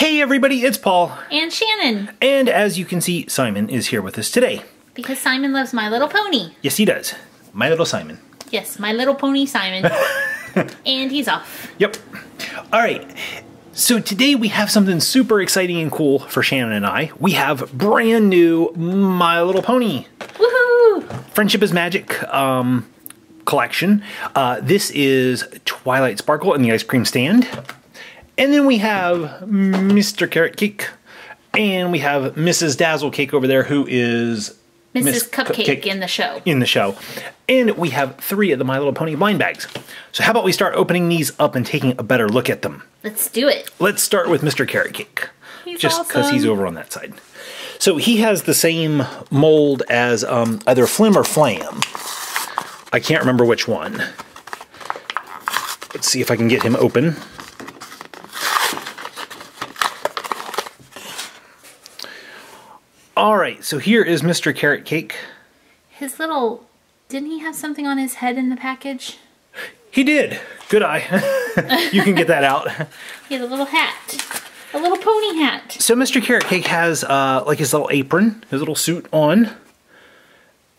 Hey everybody, it's Paul. And Shannon, And as you can see, Simon is here with us today. because Simon loves My Little Pony. Yes, he does. My little Simon. Yes, My Little Pony Simon. and he's off. Yep. All right. So today we have something super exciting and cool for Shannon and I. We have brand new My Little Pony Woohoo! Friendship is Magic um, collection. Uh, this is Twilight Sparkle and the Ice Cream Stand. And then we have Mr. Carrot Cake. And we have Mrs. Dazzle Cake over there, who is Mrs. Miss Cupcake, Cupcake. in the show. in the show. And we have three of the My Little Pony blind bags. So how about we start opening these up and taking a better look at them? Let's do it. Let's start with Mr. Carrot Cake. He's just because he's over on that side. So he has the same mold as um, either Flim or Flam. I can't remember which one. Let's see if I can get him open. All right, so here is Mr. Carrot Cake. His little. Didn't he have something on his head in the package? He did. Good eye. you can get that out. He had a little hat. A little pony hat. So Mr. Carrot Cake has uh, like his little apron, his little suit on.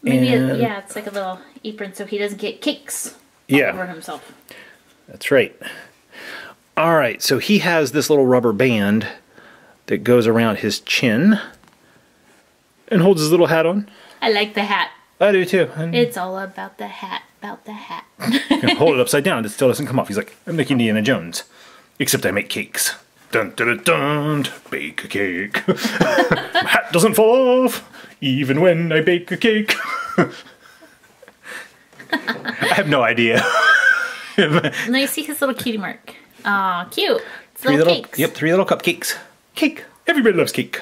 Maybe it, yeah, it's like a little apron so he doesn't get cakes Yeah. over himself. That's right. All right, so he has this little rubber band that goes around his chin and holds his little hat on. I like the hat. I do too. And It's all about the hat, about the hat. hold it upside down, it still doesn't come off. He's like, I'm like Indiana Jones, except I make cakes. Dun dun dun dun, bake a cake. My hat doesn't fall off, even when I bake a cake. I have no idea. And you see his little cutie mark. Aw, cute. It's Three little, little, cakes. yep, three little cupcakes. Cake. Everybody loves cake.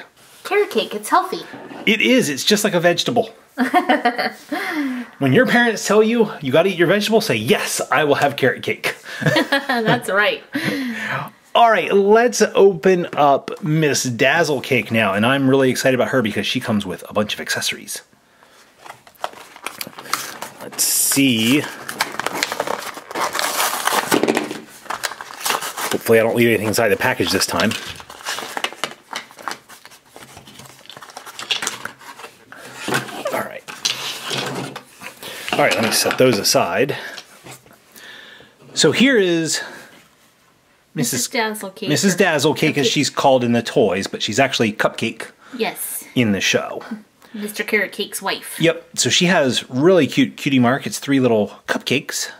Carrot cake, it's healthy. It is. It's just like a vegetable. when your parents tell you you got to eat your vegetable, say yes. I will have carrot cake. That's right. All right, let's open up Miss Dazzle Cake now, and I'm really excited about her because she comes with a bunch of accessories. Let's see. Hopefully, I don't leave anything inside the package this time. All right. All right, let me set those aside. So here is Mrs. Dazzle cake. Mrs. Dazzle Cake, as she's called in the toys, but she's actually Cupcake Yes. in the show. Mr. Carrot Cake's wife. Yep. So she has really cute cutie mark. It's three little cupcakes.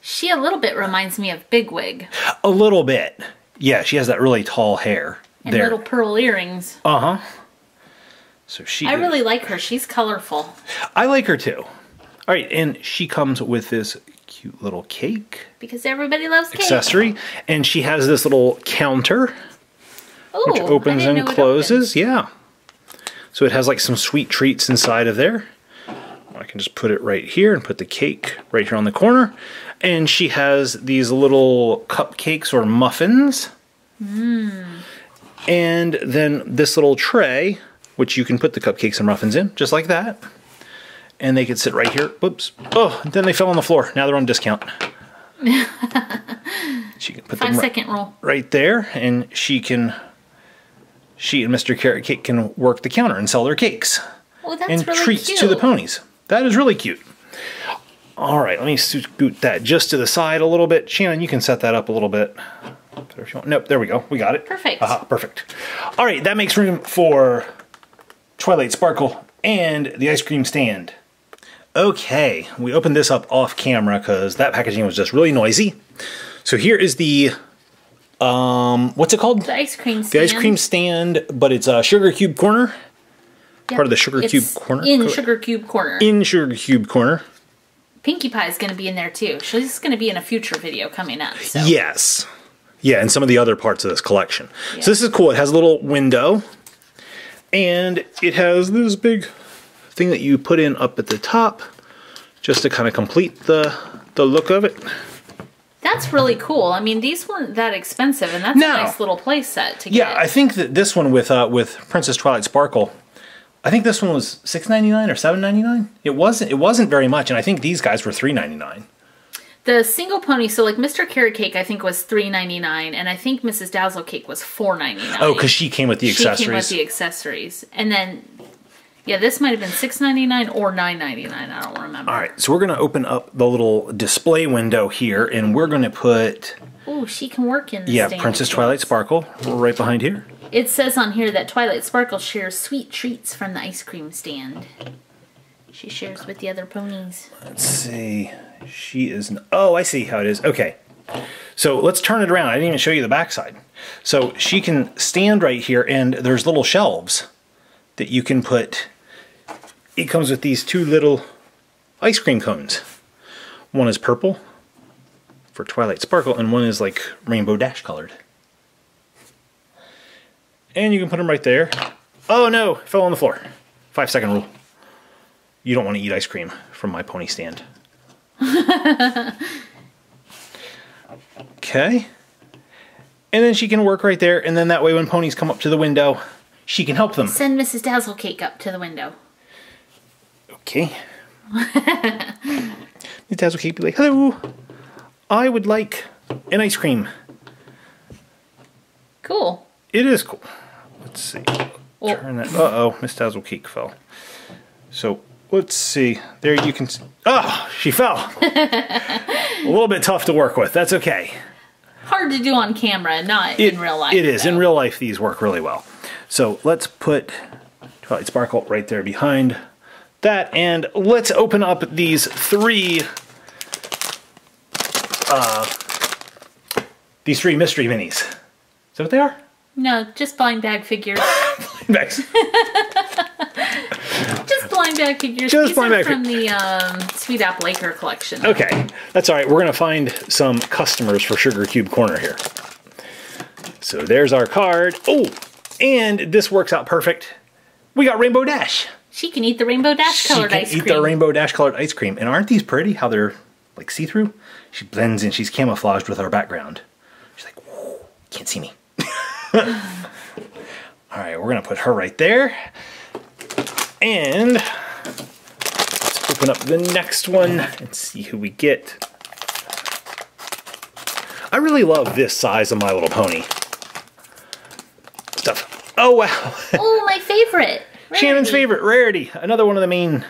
She a little bit reminds me of Bigwig. A little bit. Yeah, she has that really tall hair And there. little pearl earrings. Uh huh. So she. I really like her. She's colorful. I like her too. All right, and she comes with this cute little cake Because everybody loves cake. accessory, and she has this little counter Ooh, which opens and closes. Yeah. So it has like some sweet treats inside of there. I can just put it right here and put the cake right here on the corner. And she has these little cupcakes or muffins. Hmm. And then this little tray, which you can put the cupcakes and muffins in, just like that. And they could sit right here. Whoops. Oh, then they fell on the floor. Now they're on discount. she can put Five them right, second rule. right there, and she can. She and Mr. Carrot Cake can work the counter and sell their cakes Oh, that's and really treats cute. to the ponies. That is really cute. All right, let me scoot that just to the side a little bit. Shannon, you can set that up a little bit. If you want. Nope, there we go. We got it. Perfect. Aha, perfect. All right, that makes room for Twilight Sparkle and the ice cream stand. Okay, we opened this up off camera because that packaging was just really noisy. So here is the, um, what's it called? The ice cream The stand. ice cream stand, but it's a sugar cube corner. Yep. part of the Sugar It's Cube corner? In. Sugar Cube corner. In sugar cube corner. Pinkie Pie is going to be in there too. She's going to be in a future video coming up. So. Yes. Yeah, and some of the other parts of this collection. Yeah. So this is cool. It has a little window, and it has this big thing that you put in up at the top, just to kind of complete the the look of it. That's really cool. I mean, these weren't that expensive, and that's No. a nice little play set to Yeah, get. Yeah, I think that this one with uh, with Princess Twilight Sparkle, I think this one was six ninety nine or seven ninety nine. It wasn't. It wasn't very much, and I think these guys were three ninety nine. The single pony, so like Mr. Carrot Cake, I think was three ninety nine, and I think Mrs. Dazzle Cake was four ninety nine. Oh, because she came with the accessories. she came with the accessories, and then yeah, this might have been six ninety nine or nine ninety nine. I don't remember. All right, so we're going to open up the little display window here, and we're going to put Oh, she can work in. The yeah, Princess Twilight. Sparkle right behind here. It says on here that Twilight Sparkle shares sweet treats from the ice cream stand. She shares with the other ponies. Let's see. She is. Oh, I see how it is. Okay. So let's turn it around. I didn't even show you the backside. So she can stand right here, and there's little shelves that you can put. It comes with these two little ice cream cones. One is purple for Twilight Sparkle, and one is like rainbow dash colored. And you can put them right there. Oh no, fell on the floor. Five second rule. You don't want to eat ice cream from my pony stand. okay. And then she can work right there, and then that way when ponies come up to the window, she can help them. Send Mrs. Dazzle Cake up to the window. Okay. Miss Dazzle Cake be like, hello, I would like an ice cream. Cool. It is cool. Let's see. Oh. Turn that. Uh oh, Miss Dazzle Cake fell. So let's see. There you can. Oh, she fell. a little bit tough to work with. That's okay. Hard to do on camera, not in real life. It is. In real life, these work really well. So let's put Twilight Sparkle right there behind that, and let's open up these three. Uh, these three mystery minis. Is that what they are? No, just blind bag figures. Nice. just blind bag figures. Just These blind bag from the um, Sweet Apple Acre collection. Okay, that's all right. We're gonna find some customers for Sugar Cube Corner here. So there's our card. Oh, and this works out perfect. We got Rainbow Dash. She can eat the rainbow dash colored ice cream. She can eat the Rainbow Dash colored ice cream. And aren't these pretty? How they're like see through? She blends in. She's camouflaged with our background. She's like, Whoa, can't see me. all right, we're gonna put her right there. And let's open up the next one and see who we get. I really love this size of My Little Pony. Stuff. Oh wow. oh, my favorite. Shannon's favorite, Rarity. Another one of the main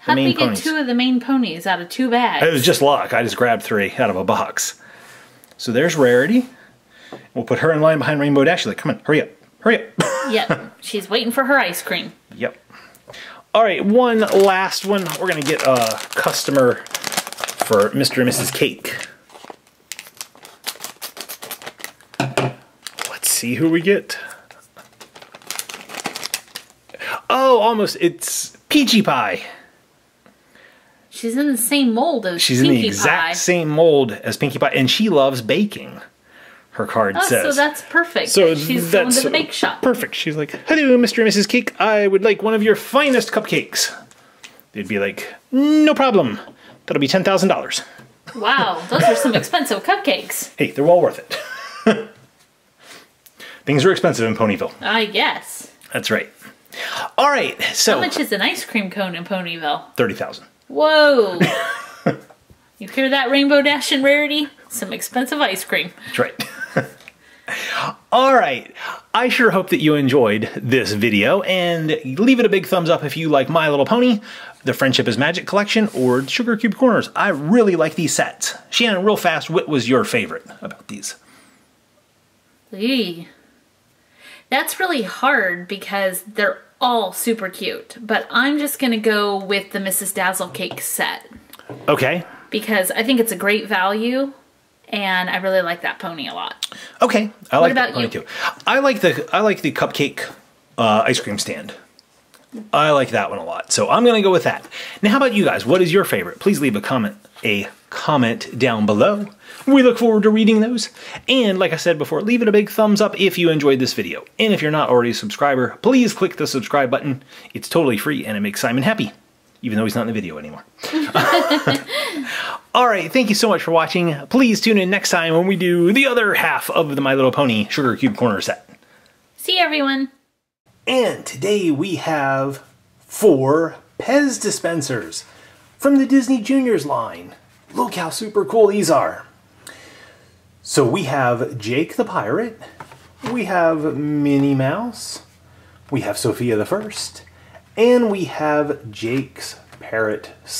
How did we get ponies. two of the main ponies out of two bags? It was just luck. I just grabbed three out of a box. So there's Rarity. We'll put her in line behind Rainbow Dash. She's like, come on, hurry up, hurry up. yep. She's waiting for her ice cream. yep. All right, one last one. We're gonna get a customer for Mr. and Mrs. Cake. Let's see who we get. Oh, almost. It's Peachy Pie. She's in the same mold as She's Pinkie in the exact Pie. same mold as Pinkie Pie, and she loves baking. Her card Oh, says. so that's perfect. So She's going that's to the bake shop. Perfect. She's like, "Hello, Mr. and Mrs. Cake. I would like one of your finest cupcakes." They'd be like, "No problem. That'll be ten thousand dollars." Wow, those are some expensive cupcakes. Hey, they're well worth it. Things are expensive in Ponyville. I guess. That's right. All right, So How much is an ice cream cone in Ponyville? thirty thousand. Whoa. you hear that, Rainbow Dash and Rarity? Some expensive ice cream. That's right. All right. I sure hope that you enjoyed this video and leave it a big thumbs up if you like My Little Pony, the Friendship is Magic collection, or Sugar Cube Corners. I really like these sets. Shannon, real fast, what was your favorite about these? Eee. That's really hard because they're all super cute. But I'm just going to go with the Mrs. Dazzle Cake set Okay. because I think it's a great value and I really like that pony a lot. Okay. I like about that pony you? too. I like the I like the cupcake uh, ice cream stand. I like that one a lot. So I'm going to go with that. Now, how about you guys? What is your favorite? Please leave a comment a comment down below. We look forward to reading those. And like I said before, leave it a big thumbs up if you enjoyed this video. And if you're not already a subscriber, please click the subscribe button. It's totally free and it makes Simon happy, even though he's not in the video anymore. All right, thank you so much for watching. Please tune in next time when we do the other half of the My Little Pony Sugar Cube Corner set. See everyone. And today we have four Pez dispensers from the Disney Juniors line. Look how super cool these are. So we have Jake the Pirate, we have Minnie Mouse, we have Sofia the First, and we have Jake's Parrot